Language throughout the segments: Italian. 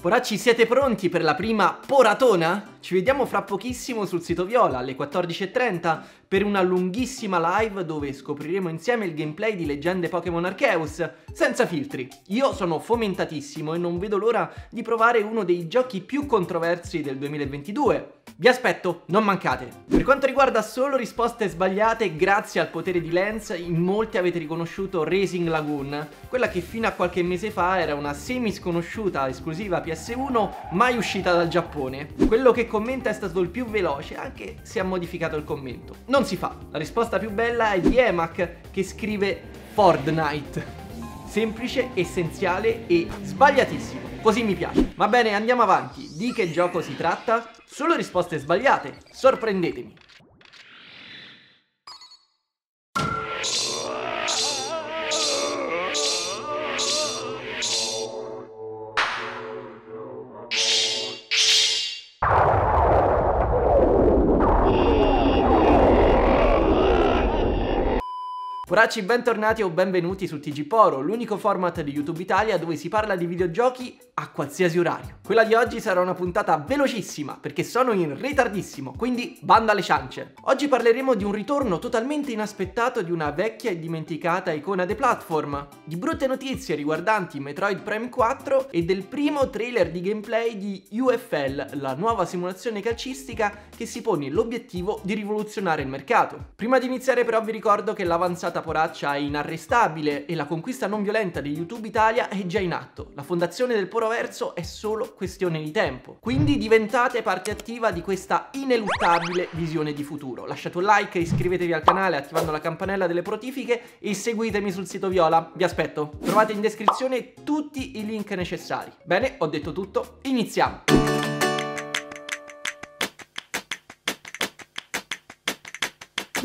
Poracci, siete pronti per la prima poratona? Ci vediamo fra pochissimo sul sito Viola alle 14.30 per una lunghissima live dove scopriremo insieme il gameplay di leggende Pokémon Arceus, senza filtri. Io sono fomentatissimo e non vedo l'ora di provare uno dei giochi più controversi del 2022. Vi aspetto, non mancate. Per quanto riguarda solo risposte sbagliate, grazie al potere di Lens, in molti avete riconosciuto Racing Lagoon, quella che fino a qualche mese fa era una semi sconosciuta esclusiva PS1 mai uscita dal Giappone. Quello che commenta è stato il più veloce, anche se ha modificato il commento. Non si fa. La risposta più bella è di Emac che scrive Fortnite. Semplice, essenziale e sbagliatissimo. Così mi piace. Va bene, andiamo avanti. Di che gioco si tratta? Solo risposte sbagliate. Sorprendetemi. Poracci, bentornati o benvenuti su TG Poro, l'unico format di YouTube Italia dove si parla di videogiochi a qualsiasi orario. Quella di oggi sarà una puntata velocissima perché sono in ritardissimo, quindi banda alle ciance. Oggi parleremo di un ritorno totalmente inaspettato di una vecchia e dimenticata icona de platform, di brutte notizie riguardanti Metroid Prime 4 e del primo trailer di gameplay di UFL, la nuova simulazione calcistica che si pone l'obiettivo di rivoluzionare il mercato. Prima di iniziare però vi ricordo che l'avanzata poraccia è inarrestabile e la conquista non violenta di YouTube Italia è già in atto. La fondazione del Poroverso è solo questione di tempo. Quindi diventate parte attiva di questa ineluttabile visione di futuro. Lasciate un like, iscrivetevi al canale attivando la campanella delle notifiche e seguitemi sul sito Viola. Vi aspetto. Trovate in descrizione tutti i link necessari. Bene, ho detto tutto, iniziamo!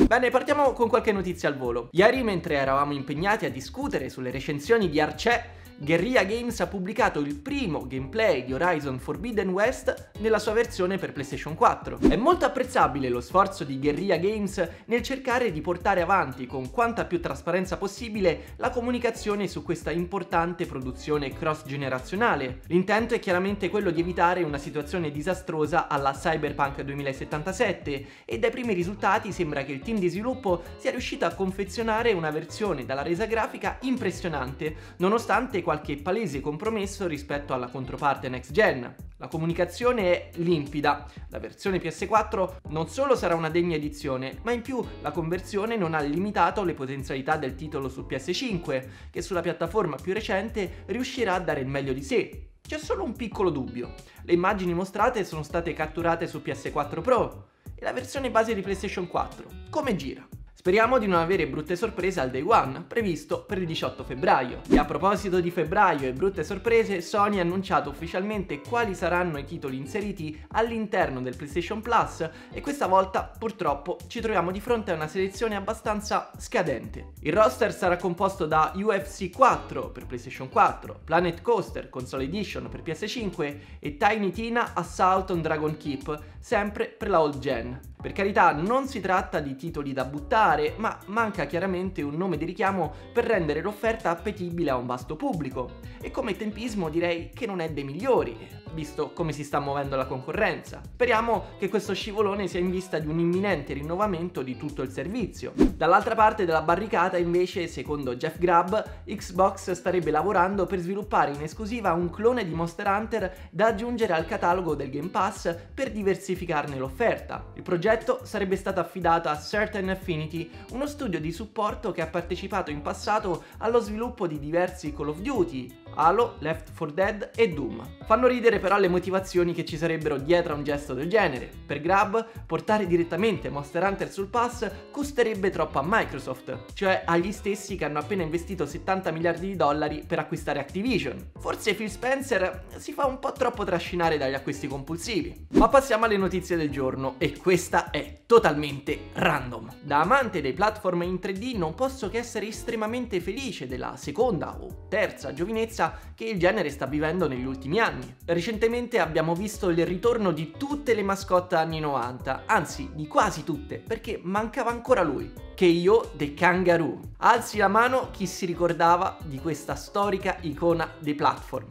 Bene, partiamo con qualche notizia al volo. Ieri, mentre eravamo impegnati a discutere sulle recensioni di Arcee, Guerrilla Games ha pubblicato il primo gameplay di Horizon Forbidden West nella sua versione per PlayStation 4. È molto apprezzabile lo sforzo di Guerrilla Games nel cercare di portare avanti con quanta più trasparenza possibile la comunicazione su questa importante produzione cross-generazionale. L'intento è chiaramente quello di evitare una situazione disastrosa alla Cyberpunk 2077 e dai primi risultati sembra che il team di sviluppo sia riuscito a confezionare una versione dalla resa grafica impressionante, nonostante qualche palese compromesso rispetto alla controparte next gen. La comunicazione è limpida, la versione PS4 non solo sarà una degna edizione, ma in più la conversione non ha limitato le potenzialità del titolo su PS5, che sulla piattaforma più recente riuscirà a dare il meglio di sé. C'è solo un piccolo dubbio. Le immagini mostrate sono state catturate su PS4 Pro la versione base di PlayStation 4. Come gira? Speriamo di non avere brutte sorprese al day one, previsto per il 18 febbraio. E a proposito di febbraio e brutte sorprese, Sony ha annunciato ufficialmente quali saranno i titoli inseriti all'interno del PlayStation Plus e questa volta purtroppo ci troviamo di fronte a una selezione abbastanza scadente. Il roster sarà composto da UFC 4 per PlayStation 4, Planet Coaster Console Edition per PS5 e Tiny Tina Assault on Dragon Keep, sempre per la old gen. Per carità, non si tratta di titoli da buttare, ma manca chiaramente un nome di richiamo per rendere l'offerta appetibile a un vasto pubblico. E come tempismo direi che non è dei migliori, visto come si sta muovendo la concorrenza. Speriamo che questo scivolone sia in vista di un imminente rinnovamento di tutto il servizio. Dall'altra parte della barricata invece, secondo Jeff Grubb, Xbox starebbe lavorando per sviluppare in esclusiva un clone di Monster Hunter da aggiungere al catalogo del Game Pass per diversificarne l'offerta. Il progetto sarebbe stato affidato a Certain Affinity, uno studio di supporto che ha partecipato in passato allo sviluppo di diversi Call of Duty, Halo, Left 4 Dead e Doom. Fanno ridere però le motivazioni che ci sarebbero dietro a un gesto del genere. Per Grab, portare direttamente Monster Hunter sul pass costerebbe troppo a Microsoft, cioè agli stessi che hanno appena investito 70 miliardi di dollari per acquistare Activision. Forse Phil Spencer si fa un po' troppo trascinare dagli acquisti compulsivi. Ma passiamo alle notizie del giorno e questa è totalmente random. Da amante dei platform in 3D non posso che essere estremamente felice della seconda o terza giovinezza che il genere sta vivendo negli ultimi anni. Recentemente abbiamo visto il ritorno di tutte le mascotte anni 90, anzi di quasi tutte, perché mancava ancora lui, che io The Kangaroo. Alzi la mano chi si ricordava di questa storica icona dei platform.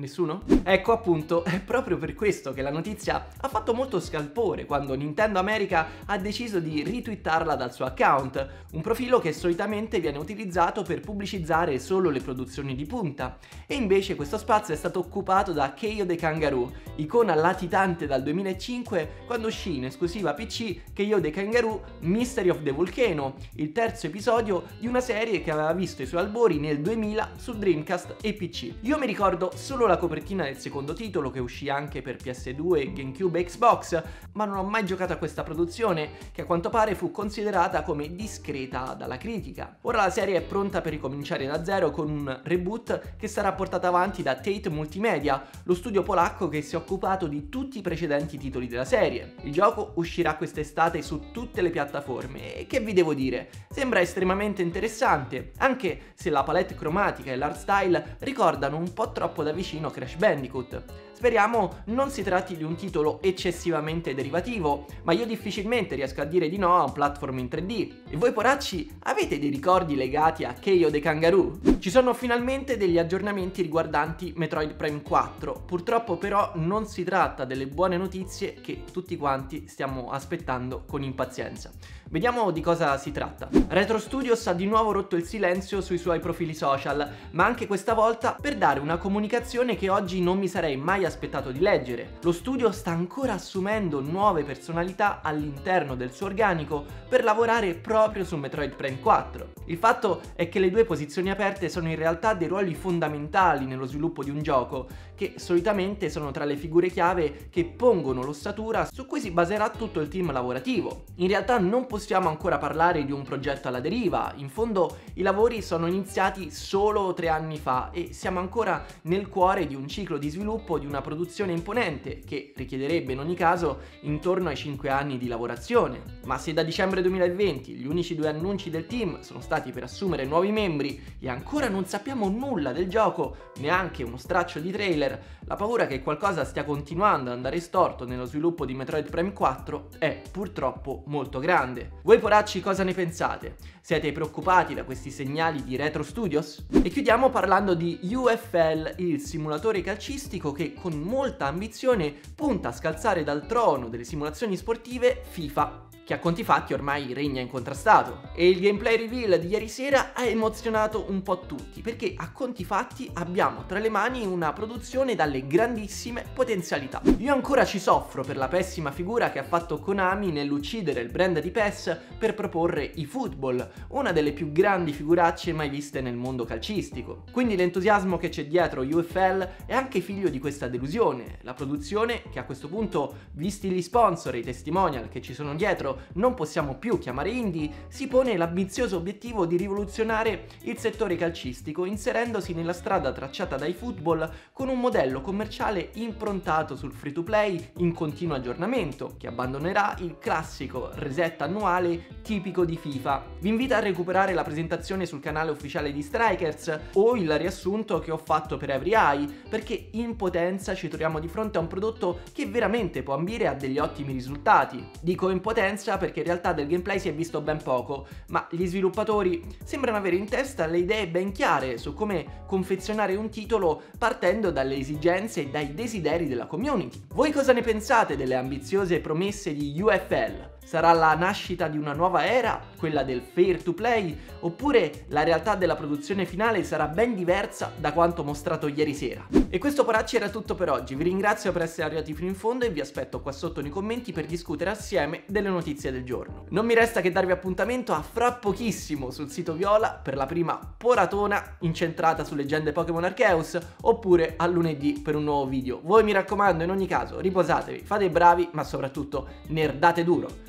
Nessuno? Ecco appunto, è proprio per questo che la notizia ha fatto molto scalpore quando Nintendo America ha deciso di ritwittarla dal suo account, un profilo che solitamente viene utilizzato per pubblicizzare solo le produzioni di punta, e invece questo spazio è stato occupato da Keio the Kangaroo, icona latitante dal 2005 quando uscì in esclusiva PC Keio the Kangaroo Mystery of the Volcano, il terzo episodio di una serie che aveva visto i suoi albori nel 2000 su Dreamcast e PC. Io mi ricordo solo la copertina del secondo titolo che uscì anche per PS2, GameCube e Xbox, ma non ho mai giocato a questa produzione che a quanto pare fu considerata come discreta dalla critica. Ora la serie è pronta per ricominciare da zero con un reboot che sarà portato avanti da Tate Multimedia, lo studio polacco che si è occupato di tutti i precedenti titoli della serie. Il gioco uscirà quest'estate su tutte le piattaforme e che vi devo dire, sembra estremamente interessante, anche se la palette cromatica e l'art style ricordano un po' troppo da vicino vicino Crash Bandicoot. Speriamo non si tratti di un titolo eccessivamente derivativo, ma io difficilmente riesco a dire di no a un platform in 3D. E voi poracci, avete dei ricordi legati a Keio the Kangaroo? Ci sono finalmente degli aggiornamenti riguardanti Metroid Prime 4, purtroppo però non si tratta delle buone notizie che tutti quanti stiamo aspettando con impazienza. Vediamo di cosa si tratta. Retro Studios ha di nuovo rotto il silenzio sui suoi profili social, ma anche questa volta per dare una comunicazione che oggi non mi sarei mai aspettato di leggere. Lo studio sta ancora assumendo nuove personalità all'interno del suo organico per lavorare proprio su Metroid Prime 4. Il fatto è che le due posizioni aperte sono in realtà dei ruoli fondamentali nello sviluppo di un gioco, che solitamente sono tra le figure chiave che pongono l'ossatura su cui si baserà tutto il team lavorativo. In realtà non possiamo ancora parlare di un progetto alla deriva, in fondo i lavori sono iniziati solo tre anni fa e siamo ancora nel cuore di un ciclo di sviluppo di una produzione imponente che richiederebbe in ogni caso intorno ai cinque anni di lavorazione. Ma se da dicembre 2020 gli unici due annunci del team sono stati per assumere nuovi membri e ancora non sappiamo nulla del gioco, neanche uno straccio di trailer, la paura che qualcosa stia continuando ad andare storto nello sviluppo di Metroid Prime 4 è purtroppo molto grande. Voi poracci cosa ne pensate? Siete preoccupati da questi segnali di Retro Studios? E chiudiamo parlando di UFL, il simulatore calcistico che con molta ambizione punta a scalzare dal trono delle simulazioni sportive FIFA che a conti fatti ormai regna incontrastato. E il gameplay reveal di ieri sera ha emozionato un po' tutti, perché a conti fatti abbiamo tra le mani una produzione dalle grandissime potenzialità. Io ancora ci soffro per la pessima figura che ha fatto Konami nell'uccidere il brand di PES per proporre i football, una delle più grandi figuracce mai viste nel mondo calcistico. Quindi l'entusiasmo che c'è dietro UFL è anche figlio di questa delusione. La produzione, che a questo punto, visti gli sponsor e i testimonial che ci sono dietro, non possiamo più chiamare indie, si pone l'ambizioso obiettivo di rivoluzionare il settore calcistico inserendosi nella strada tracciata dai football con un modello commerciale improntato sul free to play in continuo aggiornamento, che abbandonerà il classico reset annuale tipico di FIFA. Vi invito a recuperare la presentazione sul canale ufficiale di Strikers o il riassunto che ho fatto per Every Eye, perché in potenza ci troviamo di fronte a un prodotto che veramente può ambire a degli ottimi risultati. Dico in potenza faccia perché in realtà del gameplay si è visto ben poco, ma gli sviluppatori sembrano avere in testa le idee ben chiare su come confezionare un titolo partendo dalle esigenze e dai desideri della community. Voi cosa ne pensate delle ambiziose promesse di UFL? Sarà la nascita di una nuova era, quella del fair to play, oppure la realtà della produzione finale sarà ben diversa da quanto mostrato ieri sera? E questo poracci era tutto per oggi, vi ringrazio per essere arrivati fino in fondo e vi aspetto qua sotto nei commenti per discutere assieme delle notizie del giorno. Non mi resta che darvi appuntamento a fra pochissimo sul sito Viola per la prima poratona incentrata su leggende Pokémon Arceus, oppure a lunedì per un nuovo video. Voi mi raccomando in ogni caso riposatevi, fate i bravi, ma soprattutto nerdate duro.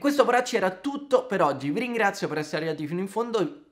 Questo poracci era tutto per oggi, vi ringrazio per essere arrivati fino in fondo